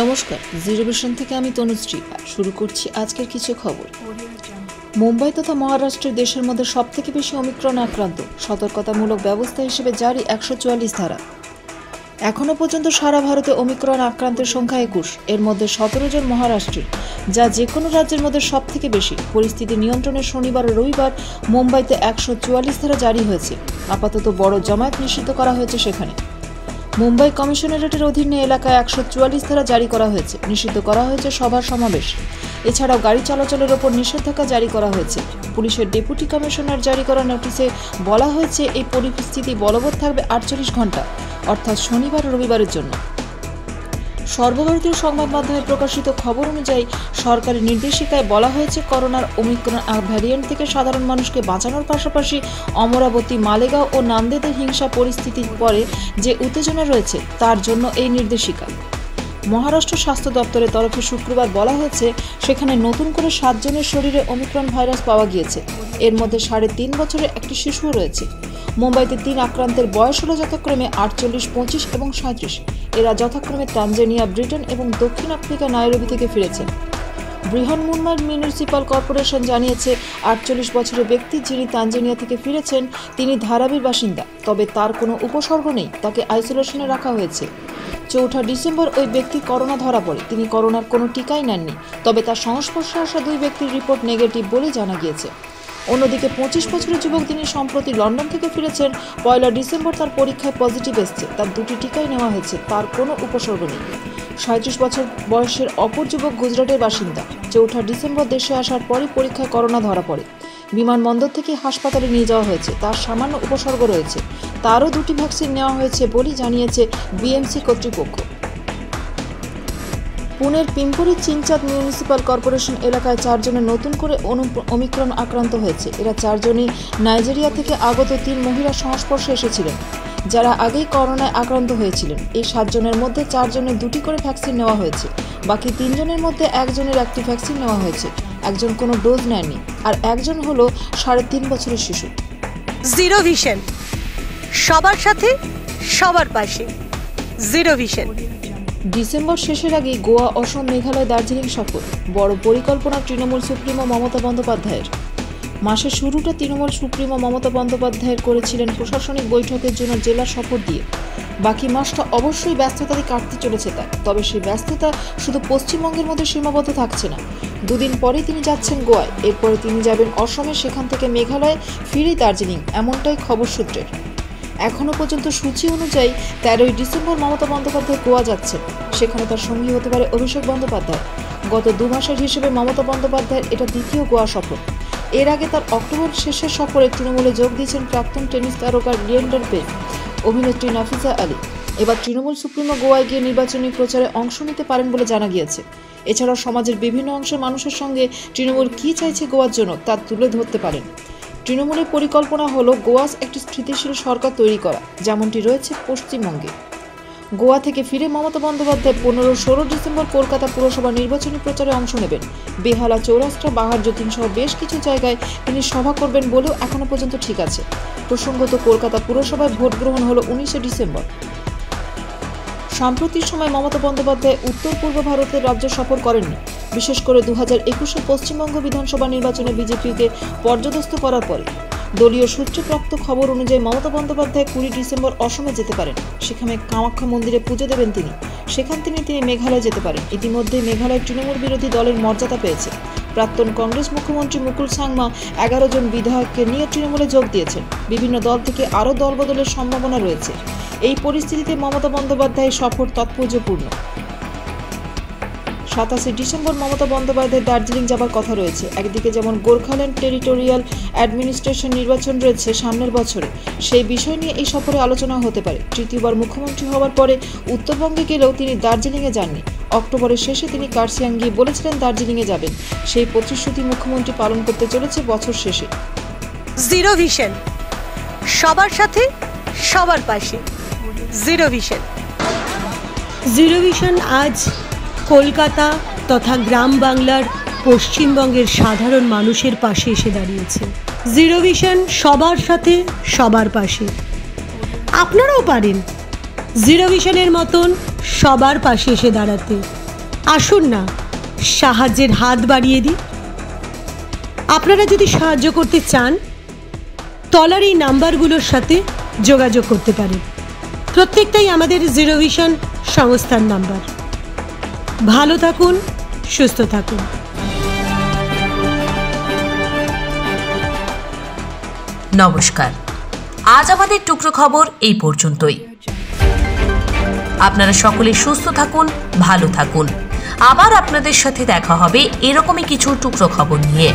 নমস্কার zero vision থেকে আমি তনুশ্রী আর শুরু করছি আজকের কিছু খবর। মুম্বাই তথা মহারাষ্ট্রের দেশের মধ্যে সবথেকে বেশি অমিক্রণ আক্রান্ত। সতর্কতামূলক ব্যবস্থা হিসেবে জারি একশো চুয়াল্লিশ ধারা। এখনও পর্যন্ত সারা ভারতে অমিক্রণ আক্রান্তের সংখ্যা একুশ। এর মধ্যে সতেরো জন মহারাষ্ট্রের, যা যে কোনো রাজ্যের মধ্যে সব থেকে বেশি। পরিস্থিতি নিয়ন্ত্রণে শনিবার ও রবিবার মুম্বাইতে একশো চুয়াল্লিশ ধারা জারি হয়েছে। আপাতত বড় জমায়েত নিষিদ্ধ করা হয়েছে সেখানে। মুম্বাই কমিশনারেটের অধীনে এলাকায় একশো চুয়াল্লিশ ধারা জারি করা হয়েছে। নিষিদ্ধ করা হয়েছে সভা সমাবেশ। এছাড়াও গাড়ি চলাচলের ওপর নিষেধাজ্ঞা জারি করা হয়েছে। পুলিশের ডেপুটি কমিশনার জারি করা নোটিশে বলা হয়েছে, এই পরিস্থিতি বলবৎ থাকবে আটচল্লিশ ঘণ্টা, অর্থাৎ শনিবার রবিবারের জন্য। সর্বভারতীয় সংবাদ মাধ্যমে প্রকাশিত খবর অনুযায়ী, সরকারি নির্দেশিকায় বলা হয়েছে, করোনার ওমিক্রন ভ্যারিয়েন্ট থেকে সাধারণ মানুষকে বাঁচানোর পাশাপাশি অমরাবতী, মালেগাঁও ও নান্দেদের হিংসা পরিস্থিতির পরে যে উত্তেজনা রয়েছে, তার জন্য এই নির্দেশিকা। মহারাষ্ট্র স্বাস্থ্য দপ্তরের তরফে শুক্রবার বলা হয়েছে, সেখানে নতুন করে সাতজনের শরীরে ওমিক্রন ভাইরাস পাওয়া গিয়েছে। এর মধ্যে সাড়ে তিন বছরের একটি শিশুও রয়েছে। মুম্বাইতে তিন আক্রান্তের বয়স হল যথাক্রমে আটচল্লিশ, পঁচিশ এবং সাঁত্রিশ। এরা যথাক্রমে তানজানিয়া, ব্রিটেন এবং দক্ষিণ আফ্রিকা, নাইরবি থেকে ফিরেছেন বৃহন মুম্বাই মিউনিসিপাল কর্পোরেশন জানিয়েছে, আটচল্লিশ বছরের ব্যক্তি যিনি তানজানিয়া থেকে ফিরেছেন, তিনি ধারাবির বাসিন্দা। তবে তার কোনো উপসর্গ নেই, তাকে আইসোলেশনে রাখা হয়েছে। চৌঠা ডিসেম্বর ওই ব্যক্তি করোনা ধরা পড়ে। তিনি করোনার কোনো টিকাই নেননি, তবে তার সংস্পর্শে আসা দুই ব্যক্তির রিপোর্ট নেগেটিভ বলে জানা গিয়েছে। অন্যদিকে পঁচিশ বছরের যুবক তিনি সম্প্রতি লন্ডন থেকে ফিরেছেন, পয়লা ডিসেম্বর তার পরীক্ষায় পজিটিভ এসছে, তার দুটি টিকাই নেওয়া হয়েছে, তার কোনো উপসর্গ নেই। সাঁত্রিশ বছর বয়সের অপর যুবক গুজরাটের বাসিন্দা। চৌঠা ডিসেম্বর দেশে আসার পরই পরীক্ষায় করোনা ধরা পড়ে। বিমানবন্দর থেকে হাসপাতালে নিয়ে যাওয়া হয়েছে। তার সামান্য উপসর্গ রয়েছে। তারও দুটি ভ্যাকসিন নেওয়া হয়েছে বলে জানিয়েছে বিএমসি কর্তৃপক্ষ। পুনের পিম্পুরি চিনচাঁদ মিউনিসিপাল কর্পোরেশন এলাকায় চারজনের নতুন করে অমিক্রণ আক্রান্ত হয়েছে। এরা চারজনই নাইজেরিয়া থেকে আগত তিন মহিলার সংস্পর্শে এসেছিলেন। যারা আগেই করোনায় আক্রান্ত হয়েছিলেন। এই সাতজনের মধ্যে চারজনের দুটি করে ভ্যাকসিন নেওয়া হয়েছে। বাকি তিনজনের মধ্যে একজনের একটি ভ্যাকসিন নেওয়া হয়েছে। একজন কোনো ডোজ নেয়নি। আর একজন হলো সাড়ে তিন বছরের শিশু। Zero vision. সবার সাথে সবার পাশে। Zero vision. ডিসেম্বর শেষের আগেই গোয়া অসম মেঘালয় দার্জিলিং সফর। বড় পরিকল্পনা তৃণমূল সুপ্রিমো মমতা বন্দ্যোপাধ্যায়ের। মাসের শুরুটা তৃণমূল সুপ্রিমো মমতা বন্দ্যোপাধ্যায়ের করেছিলেন প্রশাসনিক বৈঠকের জন্য জেলা সফর দিয়ে। বাকি মাসটা অবশ্যই ব্যস্ততায় কাটতে চলেছে তার। তবে সেই ব্যস্ততা শুধু পশ্চিমবঙ্গের মধ্যে সীমাবদ্ধ থাকছে না। দুদিন পরেই তিনি যাচ্ছেন গোয়ায়। এরপরে তিনি যাবেন অসমে সেখান থেকে মেঘালয়ে ফিরেই দার্জিলিং। এমনটাই খবর সূত্রের। এখনও পর্যন্ত সূচি অনুযায়ী তেরোই ডিসেম্বর মমতা বন্দ্যোপাধ্যায় গোয়া যাচ্ছেন। সেখানে তার সঙ্গী হতে পারে অভিষেক বন্দ্যোপাধ্যায়। গত দু মাসের হিসেবে মমতা বন্দ্যোপাধ্যায়ের এটা দ্বিতীয় গোয়া সফর। এর আগে তার অক্টোবর শেষের সফরে তৃণমূলে যোগ দিয়েছেন প্রাক্তন টেনিস তারকা লিয়েন্ডার পেন অভিনেত্রী নাফিসা আলী। এবার তৃণমূল সুপ্রিমো গোয়ায় গিয়ে নির্বাচনী প্রচারে অংশ নিতে পারেন বলে জানা গিয়েছে। এছাড়াও সমাজের বিভিন্ন অংশের মানুষের সঙ্গে তৃণমূল কী চাইছে গোয়ার জন্য তা তুলে ধরতে পারেন। তৃণমূলের পরিকল্পনা হলো গোয়াস একটি স্থিতিশীল সরকার তৈরি করা, যেমনটি রয়েছে পশ্চিমবঙ্গে। গোয়া থেকে ফিরে মমতা বন্দ্যোপাধ্যায় পনেরো ষোলো ডিসেম্বর কলকাতা পুরসভা নির্বাচনী প্রচারে অংশ নেবেন। বেহালা চৌরাস্তা, বাহার যতীন সহ বেশ কিছু জায়গায় তিনি সভা করবেন বলেও এখনও পর্যন্ত ঠিক আছে। প্রসঙ্গত কলকাতা পুরসভায় ভোট গ্রহণ হলো উনিশে ডিসেম্বর। সাম্প্রতিক সময় মমতা বন্দ্যোপাধ্যায় উত্তর পূর্ব ভারতের রাজ্য সফর করেননি। বিশেষ করে দু হাজার একুশে পশ্চিমবঙ্গ বিধানসভা নির্বাচনে বিজেপিকে পর্যদস্ত করার পরে। দলীয় সূত্রে প্রাপ্ত খবর অনুযায়ী মমতা বন্দ্যোপাধ্যায় কুড়ি ডিসেম্বর অসমে যেতে পারেন। সেখানে কামাখ্যা মন্দিরে পুজো দেবেন তিনি। সেখান থেকে তিনি মেঘালয় যেতে পারেন। ইতিমধ্যেই মেঘালয় তৃণমূল বিরোধী দলের মর্যাদা পেয়েছে। প্রাক্তন কংগ্রেস মুখ্যমন্ত্রী মুকুল সাংমা এগারো জন বিধায়ককে নিয়ে তৃণমূলে যোগ দিয়েছেন। বিভিন্ন দল থেকে আরও দলবদলের সম্ভাবনা রয়েছে। এই পরিস্থিতিতে মমতা বন্দ্যোপাধ্যায়ের সফর তাৎপর্যপূর্ণ। সাতাশে ডিসেম্বর মমতা বন্দ্যোপাধ্যায় দার্জিলিং যাবার কথা রয়েছে। একদিকে যেমন গোর্খাল্যান্ড টেরিটোরিয়াল অ্যাডমিনিস্ট্রেশন নির্বাচন রয়েছে সামনের বছরে। সেই বিষয় নিয়ে এই সফরে আলোচনা হতে পারে। তৃতীয়বার মুখ্যমন্ত্রী হওয়ার পরে উত্তরবঙ্গে গেলেও তিনি দার্জিলিংয়ে যাননি। অক্টোবরের শেষে তিনি কার্সিয়াং গিয়ে বলেছিলেন দার্জিলিংয়ে যাবেন। সেই প্রতিশ্রুতি মুখ্যমন্ত্রী পালন করতে চলেছে বছর শেষে। Zero vision. সবার সাথে সবার পাশে। Zero vision. জিরো ভিশন আজ কলকাতা তথা গ্রাম বাংলার পশ্চিমবঙ্গের সাধারণ মানুষের পাশে এসে দাঁড়িয়েছে। জিরো ভিশন সবার সাথে, সবার পাশে। আপনারাও পারেন। জিরো ভিশনের মতন সবার পাশে এসে দাঁড়াতে। আসুন না, সাহায্যের হাত বাড়িয়ে দিই। আপনারা যদি সাহায্য করতে চান, তলার এই নাম্বারগুলোর সাথে যোগাযোগ করতে পারেন। প্রত্যেকটাই আমাদের জিরো ভিশন সংস্থার নাম্বার। ভালো থাকুন, সুস্থ থাকুন। নমস্কার। আজ আমাদের টুকরো খবর এই পর্যন্তই। আপনারা সকলে সুস্থ থাকুন, ভালো থাকুন। আবার আপনাদের সাথে দেখা হবে এরকমই কিছু টুকরো খবর নিয়ে।